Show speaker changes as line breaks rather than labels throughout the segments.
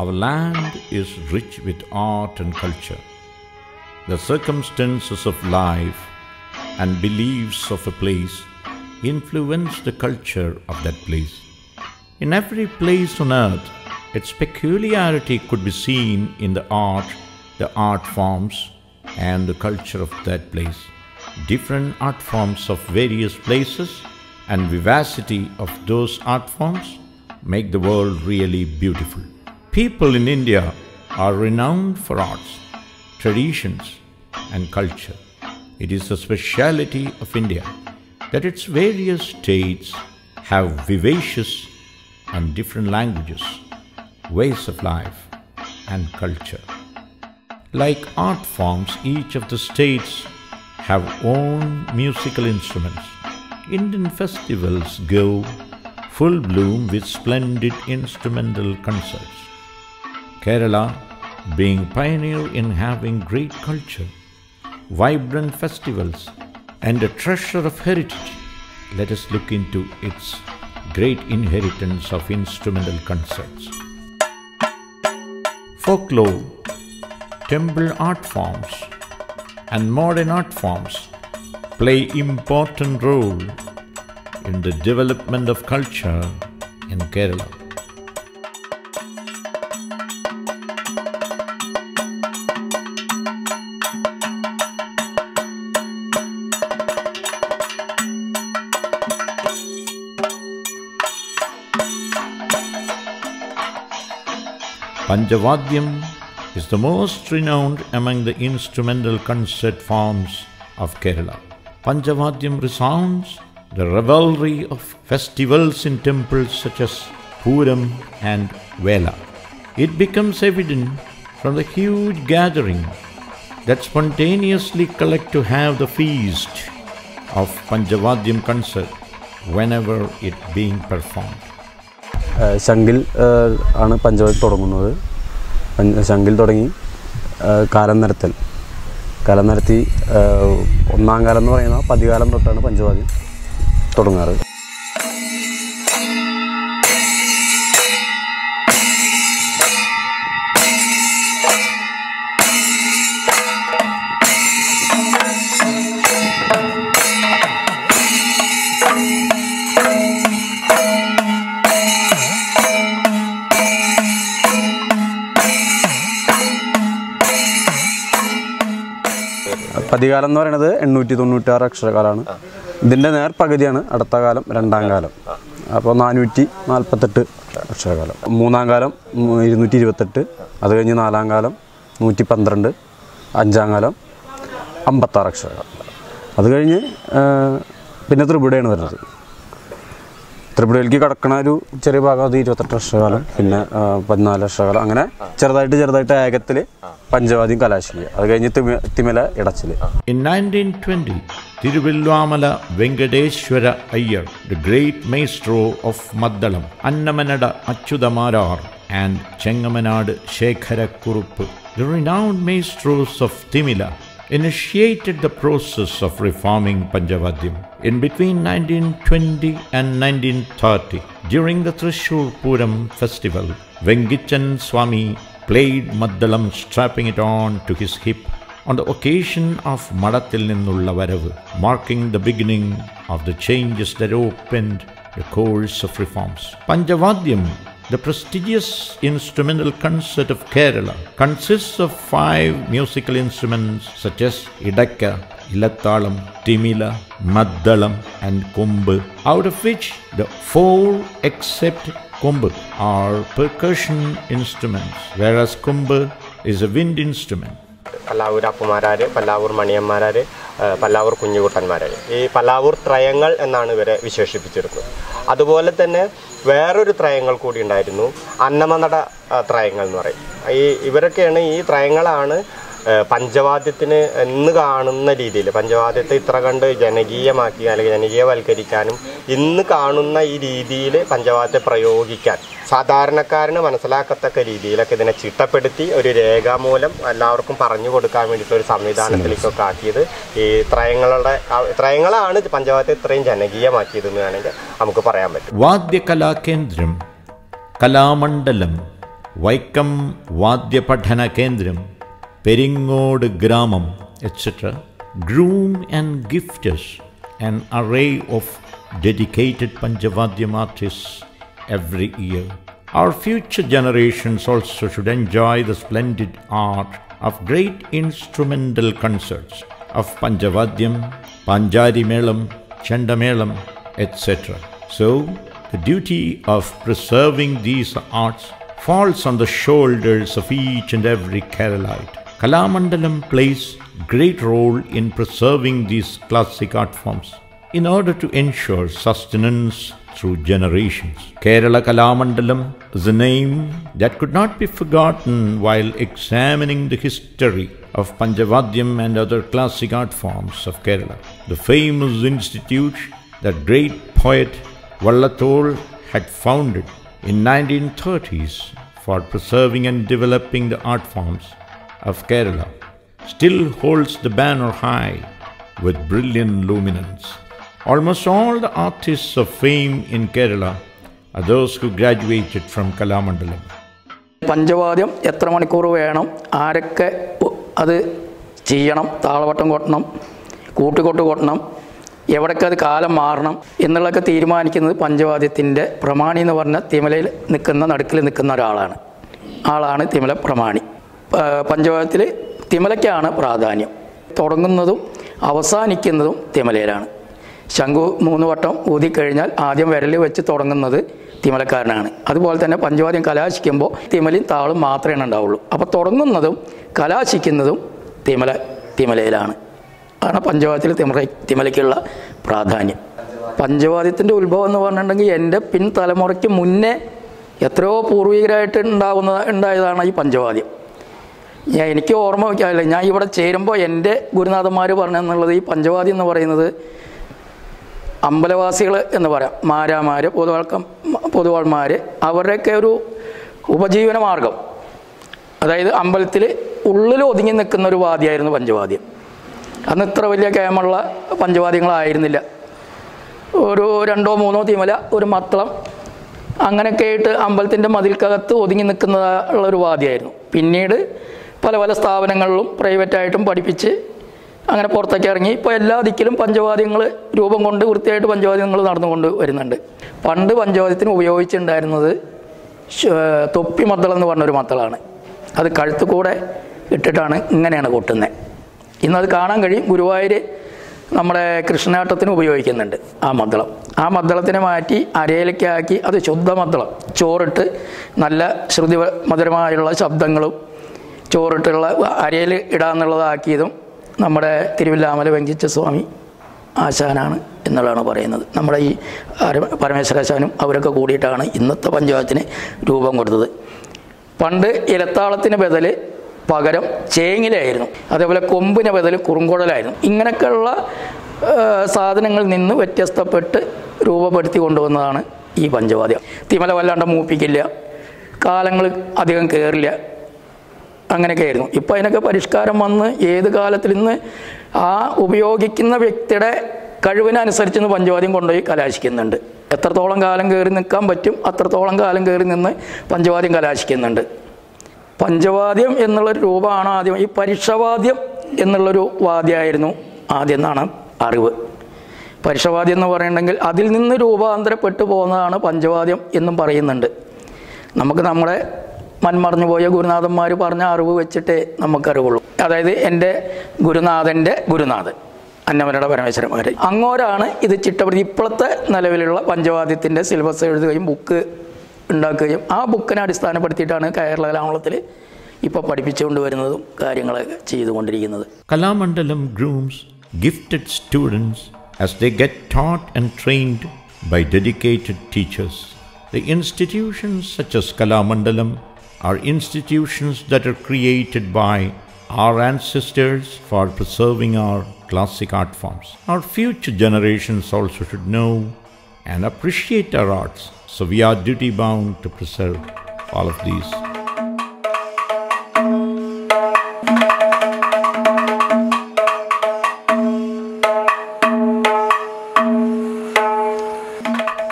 our land is rich with art and culture. The circumstances of life and beliefs of a place influence the culture of that place. In every place on earth, its peculiarity could be seen in the art, the art forms, and the culture of that place. Different art forms of various places and vivacity of those art forms make the world really beautiful. People in India are renowned for arts, traditions, and culture. It is a speciality of India that its various states have vivacious and different languages, ways of life, and culture. Like art forms, each of the states have own musical instruments. Indian festivals go full bloom with splendid instrumental concerts. Kerala, being pioneer in having great culture, vibrant festivals, and a treasure of heritage, let us look into its great inheritance of instrumental concerts. Folklore, temple art forms, and modern art forms play important role in the development of culture in Kerala. Panjavadyam is the most renowned among the instrumental concert forms of Kerala. Panjavadyam resounds the revelry of festivals in temples such as Puram and Vela. It becomes evident from the huge gathering that spontaneously collect to have the feast of Panjavadyam concert whenever it being performed.
ശങ്കിൽ ആണ് പഞ്ചവാദ്യം തുടങ്ങുന്നത്. ശങ്കിൽ തുടങ്ങി കാലം നിരത്തൽ കാലം നിരത്തി ഒന്നാം കാലം എന്ന് പറയുന്ന പതികാലം തൊട്ടാണ് പഞ്ചവാദ്യം തുടങ്ങാറ്. പതികാലം എന്ന് പറയുന്നത് എണ്ണൂറ്റി തൊണ്ണൂറ്റാറ് അക്ഷരകാലമാണ്. ഇതിന്റെ നേർ പകുതിയാണ് അടുത്ത കാലം രണ്ടാം കാലം അപ്പോൾ നാനൂറ്റി നാൽപ്പത്തെട്ട് അക്ഷരകാലം. മൂന്നാം കാലം ഇരുന്നൂറ്റി ഇരുപത്തെട്ട് അത് കഴിഞ്ഞ് നാലാം കാലം നൂറ്റി പന്ത്രണ്ട് അഞ്ചാം കാലം അമ്പത്താറ് അക്ഷരകാലം. അത് കഴിഞ്ഞ് പിന്നെ ത്രിപുടയാണ് വരുന്നത്. ത്രിപുരയിലേക്ക് കടക്കണ ഒരു ചെറിയ ഭാഗം അത് ഇരുപത്തെട്ട് വർഷകാലം പിന്നെ പതിനാല് വർഷകാലം. അങ്ങനെ ചെറുതായിട്ട് ചെറുതായിട്ട് ഏകത്തിൽ പഞ്ചവാദിയും കലാശിക്കുക. അത് കഴിഞ്ഞ് തിമല ഇടച്ചിൽ.
Thiruvilwamala Venkateswara Iyer the great maestro of maddalam Annamanada Achyutha Marar and Chengamanad Sekhara Kurup the renowned maestros of timila initiated the process of reforming Panjavadyam. In between 1920 and 1930, during the Trishur Puram festival, Vengichan Swami played Maddalam strapping it on to his hip on the occasion of Ninnulla Varavu, marking the beginning of the changes that opened the course of reforms. Panjavadyam, the prestigious instrumental concert of Kerala, consists of five musical instruments such as Idakka, Ilathalam, Timila, Maddalam, and Kumbu, out of which the four except Kumbu are percussion instruments, whereas Kumbu is a wind instrument.
Pallavur Appu Marar Pallavur Maniyan Marar Pallavur Kunjukuttan Marar. ഈ പല്ലാവൂർ ത്രയങ്ങൾ എന്നാണ് ഇവരെ വിശേഷിപ്പിച്ചിരുന്നത് അതുപോലെ തന്നെ വേറൊരു ത്രയങ്ങൾ കൂടി ഉണ്ടായിരുന്നു അന്നമനട ത്രയങ്ങൾ എന്ന് പറയും. ഈ ഇവരൊക്കെയാണ് ഈ ത്രയങ്ങളാണ് പഞ്ചവാദ്യത്തിന് ഇന്ന് കാണുന്ന രീതിയിൽ പഞ്ചവാദ്യത്തെ ഇത്ര കണ്ട് ജനകീയമാക്കി അല്ലെങ്കിൽ ജനകീയവൽക്കരിക്കാനും ഇന്ന് കാണുന്ന ഈ രീതിയിൽ പഞ്ചവാദ്യത്തെ പ്രയോഗിക്കാൻ സാധാരണക്കാരന് മനസ്സിലാക്കത്തക്ക രീതിയിലൊക്കെ ഇതിനെ ചിട്ടപ്പെടുത്തി ഒരു രേഖാമൂലം എല്ലാവർക്കും പറഞ്ഞു കൊടുക്കാൻ വേണ്ടിയിട്ട് ഒരു സംവിധാനത്തിലേക്കൊക്കെ ആക്കിയത്. ഈ ത്രയങ്ങളുടെ ത്രയങ്ങളാണ് പഞ്ചവാദ്യത്തെ ഇത്രയും ജനകീയമാക്കിയത് എന്ന് വേണമെങ്കിൽ നമുക്ക് പറയാൻ പറ്റും.
വാദ്യകലാകേന്ദ്രം Kalamandalam Vaikom വാദ്യപഠന Kendram, Peringod Gramam, etc., groom and gift us an array of dedicated Panchavadyam artists every year. Our future generations also should enjoy the splendid art of great instrumental concerts of Panchavadyam, Panjari Melam, Chandamelam, etc. So, the duty of preserving these arts falls on the shoulders of each and every Keralite. Kalamandalam plays great role in preserving these classic art forms in order to ensure sustenance through generations. Kerala Kalamandalam is a name that could not be forgotten while examining the history of Panjavadyam and other classic art forms of Kerala. The famous institute that great poet Vallathol had founded in 1930s for preserving and developing the art forms of Kerala still holds the banner high with brilliant luminance. Almost all the artists of fame in Kerala are those who graduated from Kalamandalam.
പഞ്ചവാദ്യം എത്ര മണിക്കൂർ വേണം? ആരൊക്കെ അത് ചെയ്യണം? താളവട്ടം കൊട്ടണം? കൂട്ടുകൊട്ട് കൊട്ടണം? എവിടൊക്കെ അത് കാലം മാറണം? എന്നുള്ളതൊക്കെ തീരുമാനിക്കുന്നത് പഞ്ചവാദ്യത്തിന്റെ പ്രമാണി എന്ന് പറഞ്ഞ തിമലയിൽ നിൽക്കുന്ന നടുക്കിൽ നിൽക്കുന്ന ഒരാളാണ്. ആളാണ് തിമല പ്രമാണി. പഞ്ചവാദ്യത്തിൽ തിമലയ്ക്കാണ് പ്രാധാന്യം. തുടങ്ങുന്നതും അവസാനിക്കുന്നതും തിമലയിലാണ്. ശംഖു മൂന്ന് വട്ടം ഊതി കഴിഞ്ഞാൽ ആദ്യം വിരൽ വെച്ച് തുടങ്ങുന്നത് തിമലക്കാരനാണ്. അതുപോലെ തന്നെ പഞ്ചവാദ്യം കലാശിക്കുമ്പോൾ തിമലയും താളും മാത്രമേ ഉണ്ടാവുള്ളൂ. അപ്പോൾ തുടങ്ങുന്നതും കലാശിക്കുന്നതും തിമല തിമലയിലാണ്. അതാണ് പഞ്ചവാദ്യത്തിൽ തിമല തിമലയ്ക്കുള്ള പ്രാധാന്യം. പഞ്ചവാദ്യത്തിന്റെ ഉത്ഭവം എന്ന് പറഞ്ഞിട്ടുണ്ടെങ്കിൽ എന്റെ പിൻതലമുറയ്ക്ക് മുന്നേ എത്രയോ പൂർവികരായിട്ട് ഉണ്ടാവുന്ന ഉണ്ടായതാണ് ഈ പഞ്ചവാദ്യം. എനിക്ക് ഓർമ്മ വയ്ക്കാറില്ല. ഞാൻ ഇവിടെ ചേരുമ്പോൾ എന്റെ ഗുരുനാഥന്മാർ പറഞ്ഞെന്നുള്ളത് ഈ പഞ്ചവാദി എന്ന് പറയുന്നത് അമ്പലവാസികൾ എന്ന് പറയാം. മാരാമാർ പൊതുവാൾക്കം പൊതുവാൾമാർ അവരുടെയൊക്കെ ഒരു ഉപജീവന മാർഗം. അതായത് അമ്പലത്തിൽ ഉള്ളിൽ ഒതുങ്ങി നിൽക്കുന്ന ഒരു വാദിയായിരുന്നു പഞ്ചവാദ്യം അന്ന് ഇത്ര വലിയ കേമുള്ള പഞ്ചവാദ്യങ്ങളായിരുന്നില്ല ഒരു രണ്ടോ മൂന്നോ തിമല ഒരു മത്തളം അങ്ങനെയൊക്കെ ആയിട്ട് അമ്പലത്തിന്റെ മതിൽക്കകത്ത് ഒതുങ്ങി നിൽക്കുന്ന ഒരു വാദിയായിരുന്നു. പിന്നീട് പല പല സ്ഥാപനങ്ങളിലും പ്രൈവറ്റായിട്ടും പഠിപ്പിച്ച് അങ്ങനെ പുറത്തേക്ക് ഇറങ്ങി. ഇപ്പോൾ എല്ലാ ദിക്കിലും പഞ്ചവാദ്യങ്ങൾ രൂപം കൊണ്ട് വൃത്തിയായിട്ട് പഞ്ചവാദ്യങ്ങൾ നടന്നുകൊണ്ട് വരുന്നുണ്ട്. പണ്ട് പഞ്ചവാദ്യത്തിന് ഉപയോഗിച്ചിട്ടുണ്ടായിരുന്നത് തൊപ്പി മദ്ദളം എന്ന് പറഞ്ഞൊരു മദ്ദളാണ്. അത് കഴുത്ത് കൂടെ ഇട്ടിട്ടാണ് ഇങ്ങനെയാണ് കൊട്ടുന്നത് ഇന്നത് കാണാൻ കഴിയും. ഗുരുവായൂർ നമ്മുടെ കൃഷ്ണാട്ടത്തിന് ഉപയോഗിക്കുന്നുണ്ട് ആ മദ്ദളം. ആ മദ്ദളത്തിനെ മാറ്റി അരയിലേക്കാക്കി അത് ശുദ്ധ മദ്ദളം. ചോറിട്ട് നല്ല ശ്രുതി മധുരമായുള്ള ശബ്ദങ്ങളും ചോറിട്ടുള്ള അരയിൽ ഇടാന്നുള്ളതാക്കിയതും നമ്മുടെ തിരുവില്ലാമല വെങ്കിച്ച സ്വാമി ആശാനാണ് എന്നുള്ളതാണ് പറയുന്നത്. നമ്മുടെ ഈ പരമേശ്വരാശാനും അവരൊക്കെ കൂടിയിട്ടാണ് ഇന്നത്തെ പഞ്ചായത്തിന് രൂപം കൊടുത്തത്. പണ്ട് ഇലത്താളത്തിന് ബദൽ പകരം ചേങ്ങിലായിരുന്നു. അതേപോലെ കൊമ്പിന് ബദൽ കുറുങ്കുഴലായിരുന്നു. ഇങ്ങനെയൊക്കെയുള്ള സാധനങ്ങളിൽ നിന്ന് വ്യത്യസ്തപ്പെട്ട് രൂപപ്പെടുത്തി കൊണ്ടുവന്നതാണ് ഈ പഞ്ചവാദ്യം. തിമല വല്ലാണ്ട് മൂപ്പിക്കില്ല. കാലങ്ങൾ അധികം കയറില്ല അങ്ങനെയൊക്കെ ആയിരുന്നു ഇപ്പോൾ അതിനൊക്കെ പരിഷ്കാരം വന്ന് ഏത് കാലത്തിൽ നിന്ന് ആ ഉപയോഗിക്കുന്ന വ്യക്തിയുടെ കഴിവിനനുസരിച്ച് പഞ്ചവാദ്യം കൊണ്ടുപോയി കലാശിക്കുന്നുണ്ട്. എത്രത്തോളം കാലം കയറി നിൽക്കാൻ പറ്റും അത്രത്തോളം കാലം കയറി നിന്ന് പഞ്ചവാദ്യം കലാശിക്കുന്നുണ്ട്. പഞ്ചവാദ്യം എന്നുള്ളൊരു രൂപമാണ് ആദ്യം. ഈ പരീക്ഷവാദ്യം എന്നുള്ളൊരു വാദ്യമായിരുന്നു ആദ്യം എന്നാണ് അറിവ്. പരീക്ഷവാദ്യം എന്ന് പറയുന്നുണ്ടെങ്കിൽ അതിൽ നിന്ന് രൂപാന്തരപ്പെട്ടു പോകുന്നതാണ് പഞ്ചവാദ്യം എന്നും പറയുന്നുണ്ട്. നമുക്ക് നമ്മുടെ മൺമറഞ്ഞു പോയ ഗുരുനാഥന്മാർ പറഞ്ഞ അറിവ് വെച്ചിട്ടേ നമുക്കറിവുള്ളൂ. അതായത് എന്റെ ഗുരുനാഥന്റെ ഗുരുനാഥൻ അന്നമരുടെ പരമേശ്വരന്മാർ അങ്ങോരാണ് ഇത് ചിട്ടപ്പെടുത്തി. ഇപ്പോഴത്തെ നിലവിലുള്ള പഞ്ചവാദ്യത്തിന്റെ സിലബസ് എഴുതുകയും ബുക്ക് ഉണ്ടാക്കുകയും ആ ബുക്കിനെ അടിസ്ഥാനപ്പെടുത്തിയിട്ടാണ് കേരള കലാമളത്തിൽ ഇപ്പോൾ പഠിപ്പിച്ചുകൊണ്ട് വരുന്നതും കാര്യങ്ങളൊക്കെ ചെയ്തുകൊണ്ടിരിക്കുന്നത്.
Kalamandalam grooms gifted students as they get taught and trained by dedicated teachers. The institutions such as Kalamandalam are institutions that are created by our ancestors for preserving our classic art forms. Our future generations also should know and appreciate our arts, so we are duty bound to preserve all of these.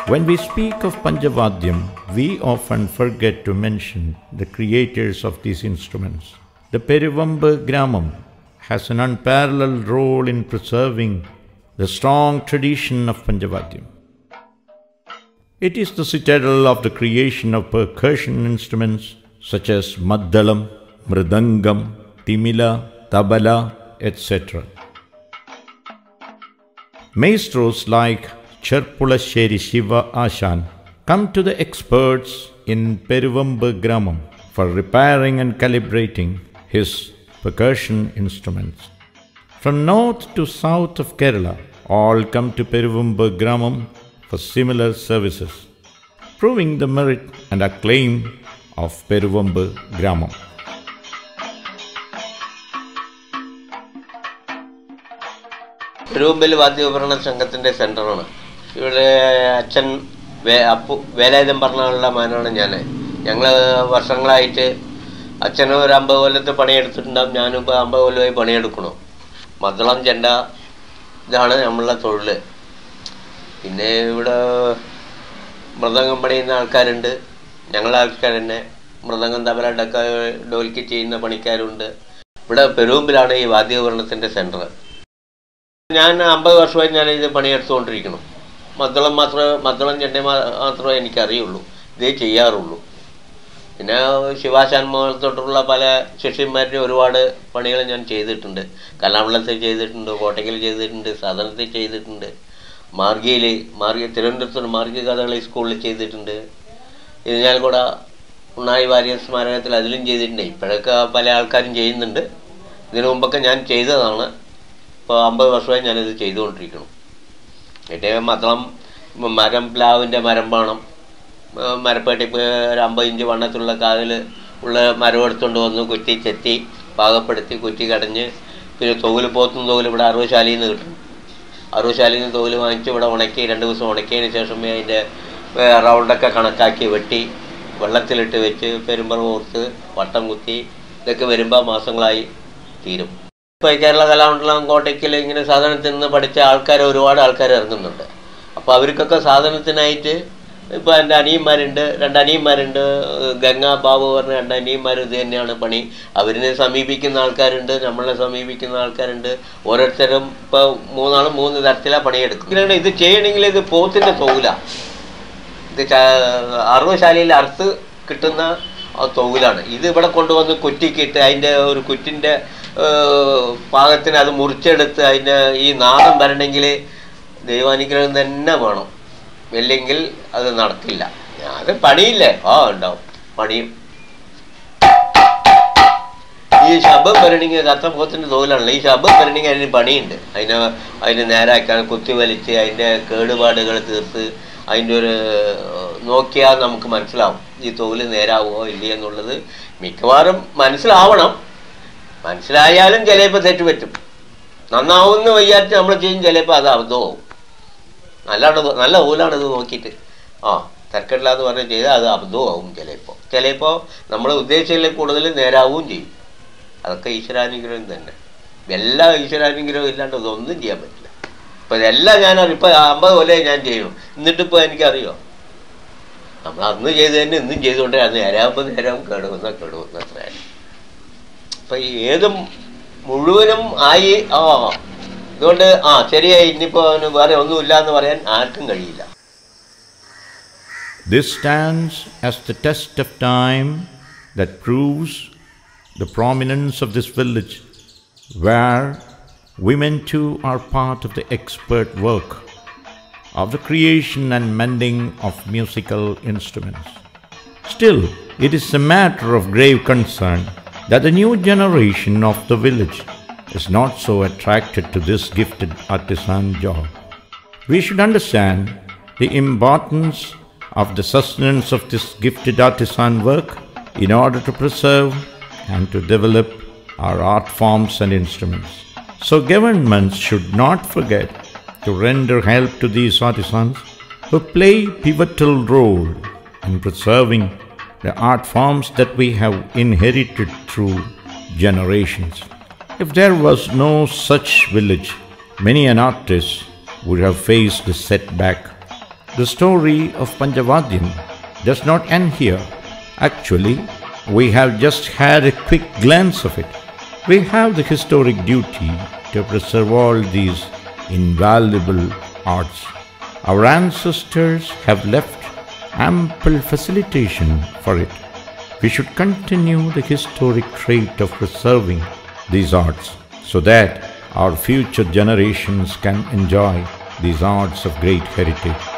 When we speak of Panjavadyam, we often forget to mention the creators of these instruments. The Perivamba Gramam has an unparalleled role in preserving the strong tradition of Panjavadyam. It is the citadel of the creation of percussion instruments such as Maddalam, Mridangam, Timila, Tabala, etc. Maestros like Charpulasheri Shiva Ashan come to the experts in Peruvamba Gramam for repairing and calibrating his percussion instruments. From north to south of Kerala, all come to Peruvamba Gramam for similar services, proving the merit and acclaim of Peruvamba Gramam.
തിരുവമ്പിൽ വാദ്യോപകരണ സംഘത്തിന്റെ സെന്ററാണ് ഇവിടെ അച്ഛൻ വേ അപ്പു വേലായുധം പറഞ്ഞുള്ള മാനാണ് ഞാൻ. ഞങ്ങൾ വർഷങ്ങളായിട്ട് അച്ഛനും ഒരു അമ്പത് കൊല്ലത്ത് പണിയെടുത്തിട്ടുണ്ടാവും. ഞാനും ഇപ്പോൾ അമ്പത് കൊല്ലമായി പണിയെടുക്കണം. മദ്ദളം ചെണ്ട ഇതാണ് നമ്മളുടെ തൊഴിൽ പിന്നെ ഇവിടെ മൃദംഗം പണിയുന്ന ആൾക്കാരുണ്ട്. ഞങ്ങളുടെ ആൾക്കാർ തന്നെ മൃദംഗം തബല ഡക്ക ഡോൽക്കി ചെയ്യുന്ന പണിക്കാരുണ്ട്. ഇവിടെ പെരുമ്പിലാണ് ഈ വാദ്യോപകരണത്തിന്റെ സെന്റർ ഞാൻ അമ്പത് വർഷമായി ഞാൻ ഇത് പണിയെടുത്തുകൊണ്ടിരിക്കണം മദ്ദളം മാത്രമേ മദ്ദളം ചെണ്ട മാത്രമേ എനിക്കറിയുള്ളൂ. ഇതേ ചെയ്യാറുള്ളൂ. പിന്നെ ശിവാശാൻ മുഖത്തോട്ടുള്ള പല ശിഷ്യന്മാരുടെ ഒരുപാട് പണികൾ ഞാൻ ചെയ്തിട്ടുണ്ട്. കലാമണ്ഡലത്തിൽ ചെയ്തിട്ടുണ്ട് കോട്ടയ്ക്കൽ ചെയ്തിട്ടുണ്ട് സദനത്തിൽ ചെയ്തിട്ടുണ്ട്. മാർഗിയിൽ മാർഗി തിരുവനന്തപുരത്ത് മാർഗി കഥകളി സ്കൂളിൽ ചെയ്തിട്ടുണ്ട്. ഇതിനാൽ കൂടെ ഉണ്ണായി വാര്യ സ്മാരകത്തിൽ അതിലും ചെയ്തിട്ടുണ്ട്. ഇപ്പോഴൊക്കെ പല ആൾക്കാരും ചെയ്യുന്നുണ്ട്. ഇതിനു മുമ്പൊക്കെ ഞാൻ ചെയ്തതാണ്. ഇപ്പോൾ അമ്പത് വർഷമായി ഞാനിത് ചെയ്തുകൊണ്ടിരിക്കണം എന്റെ മതളം മരം പ്ലാവിന്റെ മരം വേണം. മരപ്പേട്ടി ഒരു അമ്പത് ഇഞ്ച് വണ്ണത്തുള്ള കാതിൽ ഉള്ള മരം എടുത്തുകൊണ്ട് വന്ന് കുറ്റി ചെത്തി പാകപ്പെടുത്തി കുറ്റി കടഞ്ഞ് പിന്നെ തോൽ പോത്തും തൊകുൽ ഇവിടെ അറുപശാലയിൽ നിന്ന് കിട്ടും. അറുപശാലയിൽ നിന്ന് തൊകുൽ വാങ്ങിച്ച് ഇവിടെ ഉണക്കി രണ്ട് ദിവസം ഉണക്കിയതിന് ശേഷം അതിന്റെ റൗണ്ടൊക്കെ കണക്കാക്കി വെട്ടി വെള്ളത്തിലിട്ട് വെച്ച് പെരുമ്പറ ഓർത്ത് വട്ടം കുത്തി ഇതൊക്കെ വരുമ്പോൾ മാസങ്ങളായി തീരും. ഇപ്പോൾ കേരള കലാമണ്ഡലം കോട്ടയ്ക്കൽ ഇങ്ങനെ സാധനത്തിൽ നിന്ന് പഠിച്ച ആൾക്കാർ ഒരുപാട് ആൾക്കാർ ഇറങ്ങുന്നുണ്ട്. അപ്പോൾ അവർക്കൊക്കെ സാധനത്തിനായിട്ട് ഇപ്പോൾ എന്റെ അനിയന്മാരുണ്ട് രണ്ട് അനിയന്മാരുണ്ട് ഗംഗ ബാബു പറഞ്ഞ രണ്ട് അനിയന്മാർ ഇത് തന്നെയാണ് പണി. അവരിനെ സമീപിക്കുന്ന ആൾക്കാരുണ്ട് നമ്മളെ സമീപിക്കുന്ന ആൾക്കാരുണ്ട്. ഓരോരുത്തരും ഇപ്പോൾ മൂന്നാളും മൂന്ന് തരത്തിലാണ് പണിയെടുക്കും ഇത് ചെയ്യണമെങ്കിൽ ഇത് പോത്തിന്റെ തൊകുല ഇത് അറുവശാലയിൽ അറുത്ത് കിട്ടുന്ന തൊകുലാണ് ഇത് ഇവിടെ കൊണ്ടുവന്ന് കുറ്റിക്കിട്ട് അതിന്റെ ഒരു കുറ്റിന്റെ പാകത്തിന് അത് മുറിച്ചെടുത്ത് അതിന്റെ ഈ നാദം വരണമെങ്കിൽ ദൈവാനുഗ്രഹം തന്നെ വേണം. ഇല്ലെങ്കിൽ അത് നടക്കില്ല. അത് പണിയില്ലേ? ആ ഉണ്ടാവും. പണിയും. ഈ ശബ്ദം വരണമെങ്കിൽ കത്തപ്പോത്തിന്റെ തോലാണല്ലോ ഈ ശബ്ദം വരണമെങ്കിൽ അതിന് പണിയുണ്ട്. അതിനെ അതിന് നേരാക്കാൻ കുത്തി വലിച്ച് അതിന്റെ കേടുപാടുകൾ തീർത്ത് അതിന്റെ ഒരു നോക്കിയാൽ നമുക്ക് മനസ്സിലാവും. ഈ തോൽ നേരാവോ ഇല്ലേ എന്നുള്ളത് മിക്കവാറും മനസ്സിലാവണം. മനസ്സിലായാലും ചിലപ്പോൾ തെറ്റ് പറ്റും. നന്നാവുമെന്ന് വയ്യാറ്റ് നമ്മൾ ചെയ്യും ചിലപ്പോൾ അത് അബദ്ധമാവും നല്ലത് നല്ല ഊലാണിത് നോക്കിയിട്ട്. ആ തരക്കടില്ലാന്ന് പറഞ്ഞ് ചെയ്താൽ അത് അബദ്ധമാവും ചിലപ്പോൾ ചിലപ്പോൾ നമ്മൾ ഉദ്ദേശിച്ചതിൽ കൂടുതൽ നേരാവുകയും ചെയ്യും. അതൊക്കെ ഈശ്വരാനുഗ്രഹം തന്നെ. എല്ലാ ഈശ്വരാനുഗ്രഹവും ഇല്ലാണ്ട് ഇതൊന്നും ചെയ്യാൻ പറ്റില്ല. ഇപ്പം ഇതെല്ലാം ഞാൻ ഇപ്പം അമ്പത് പോലെ ഞാൻ ചെയ്യും. എന്നിട്ടിപ്പോൾ എനിക്കറിയോ? നമ്മൾ അന്ന് ചെയ്ത് തന്നെ ഇന്നും ചെയ്തുകൊണ്ടേ അത് നേരാകുമ്പോൾ നേരാവും കേടുവന്ന കേടുവന്ന അത്രയാണ് അപ്പം ഏതും മുഴുവനും ആയി ആ അതുകൊണ്ട് ആ ശരിയായി ഇനിയിപ്പോൾ അവന് വേറെ ഒന്നുമില്ല എന്ന് പറയാൻ ആർക്കും കഴിയില്ല
This stands as the test of time that proves the prominence of this village, where women too are part of the expert work of the creation and mending of musical instruments. Still, it is a matter of grave concern that the new generation of the village is not so attracted to this gifted artisan job. We should understand the importance of the sustenance of this gifted artisan work in order to preserve and to develop our art forms and instruments. So governments should not forget to render help to these artisans who play pivotal role in preserving the art forms that we have inherited through generations. If there was no such village, many an artist would have faced a setback. The story of Panjavadyam does not end here. Actually, we have just had a quick glance of it. We have the historic duty to preserve all these invaluable arts. Our ancestors have left ample facilitation for it. We should continue the historic trait of preserving these arts so that our future generations can enjoy these arts of great heritage.